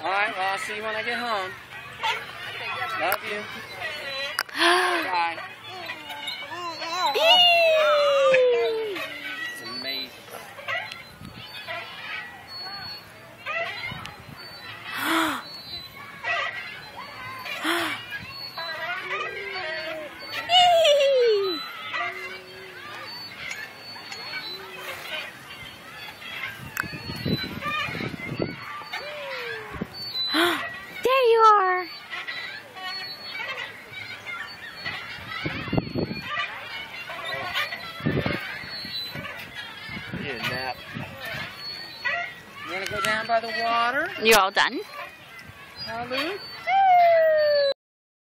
All right, well, I'll see you when I get home. Love you. Bye. It's amazing. Need a nap. You want to go down by the water? You all done? Huh, Luke?